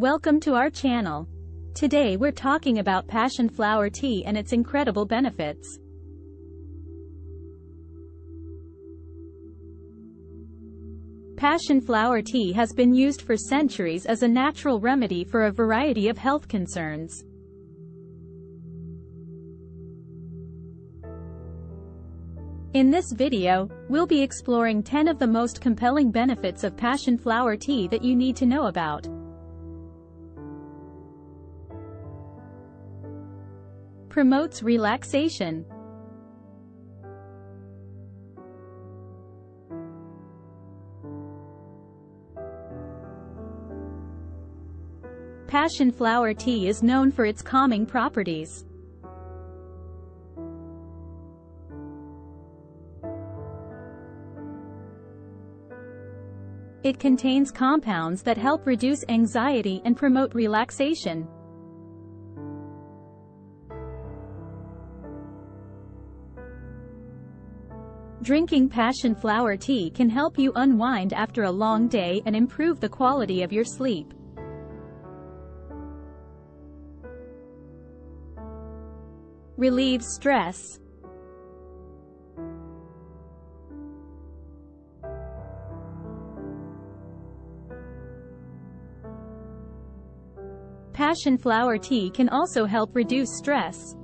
Welcome to our channel. Today we're talking about passion flower tea and its incredible benefits. Passion flower tea has been used for centuries as a natural remedy for a variety of health concerns. In this video, we'll be exploring 10 of the most compelling benefits of passion flower tea that you need to know about. Promotes relaxation. Passion flower tea is known for its calming properties. It contains compounds that help reduce anxiety and promote relaxation. Drinking passion flower tea can help you unwind after a long day and improve the quality of your sleep. Relieves stress. Passion flower tea can also help reduce stress.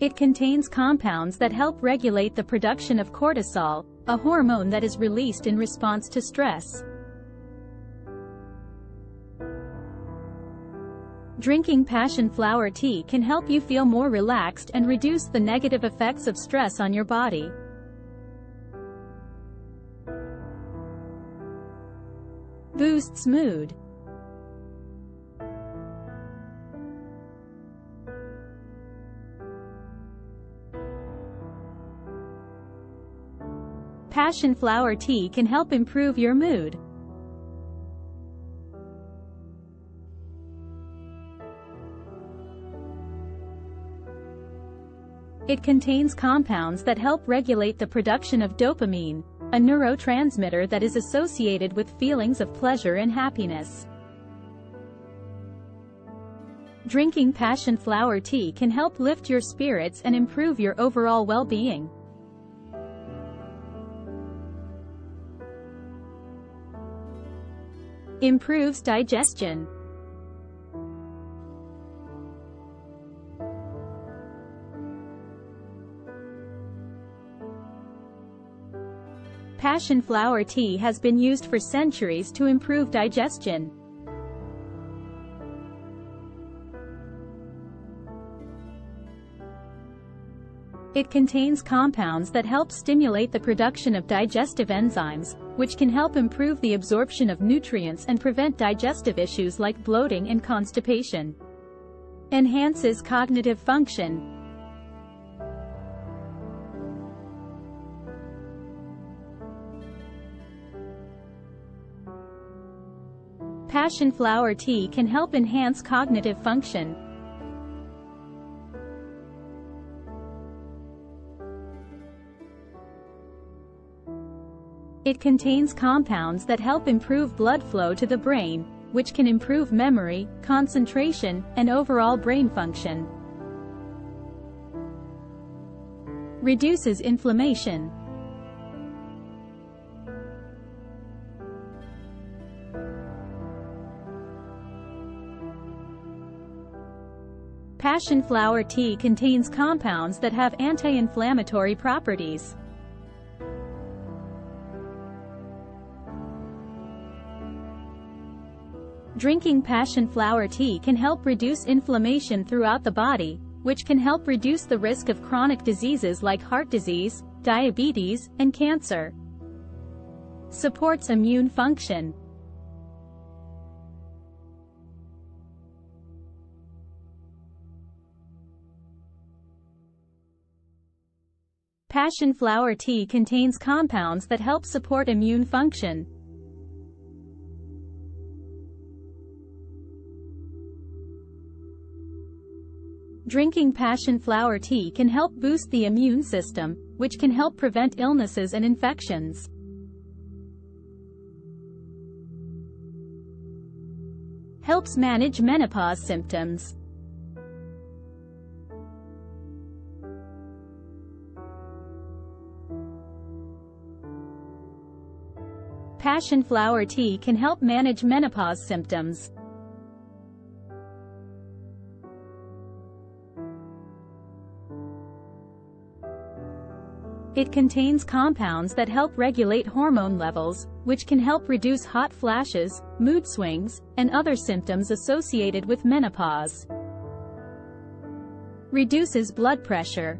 It contains compounds that help regulate the production of cortisol, a hormone that is released in response to stress. Drinking passion flower tea can help you feel more relaxed and reduce the negative effects of stress on your body. Boosts mood. Passion flower tea can help improve your mood. It contains compounds that help regulate the production of dopamine, a neurotransmitter that is associated with feelings of pleasure and happiness. Drinking passion flower tea can help lift your spirits and improve your overall well-being. Improves digestion. Passion flower tea has been used for centuries to improve digestion. It contains compounds that help stimulate the production of digestive enzymes, which can help improve the absorption of nutrients and prevent digestive issues like bloating and constipation. Enhances cognitive function. Passion flower tea can help enhance cognitive function. It contains compounds that help improve blood flow to the brain, which can improve memory, concentration, and overall brain function. Reduces inflammation. Passion flower tea contains compounds that have anti-inflammatory properties. Drinking passion flower tea can help reduce inflammation throughout the body, which can help reduce the risk of chronic diseases like heart disease, diabetes, and cancer. Supports immune function. Passion flower tea contains compounds that help support immune function. Drinking passion flower tea can help boost the immune system, which can help prevent illnesses and infections. Helps manage menopause symptoms. Passion flower tea can help manage menopause symptoms. It contains compounds that help regulate hormone levels, which can help reduce hot flashes, mood swings, and other symptoms associated with menopause. Reduces blood pressure.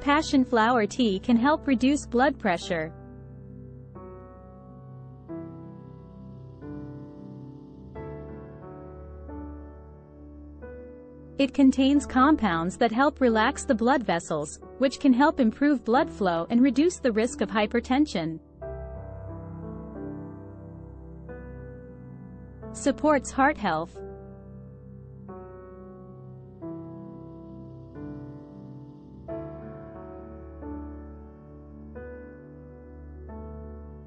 Passion flower tea can help reduce blood pressure. It contains compounds that help relax the blood vessels, which can help improve blood flow and reduce the risk of hypertension. Supports heart health.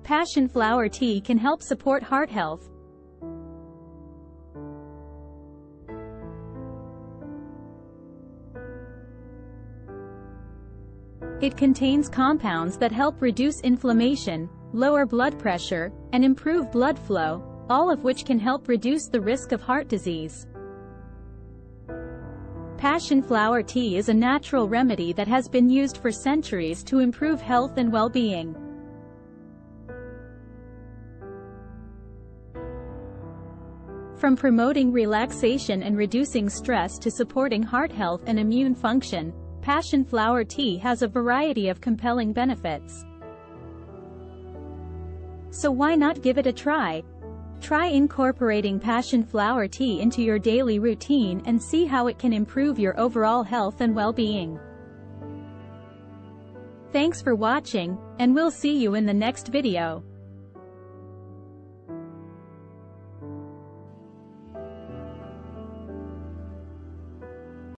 Passion flower tea can help support heart health. It contains compounds that help reduce inflammation, lower blood pressure, and improve blood flow, all of which can help reduce the risk of heart disease. Passion flower tea is a natural remedy that has been used for centuries to improve health and well-being. From promoting relaxation and reducing stress to supporting heart health and immune function, passion flower tea has a variety of compelling benefits. So why not give it a try? Try incorporating passion flower tea into your daily routine and see how it can improve your overall health and well-being. Thanks for watching, and we'll see you in the next video.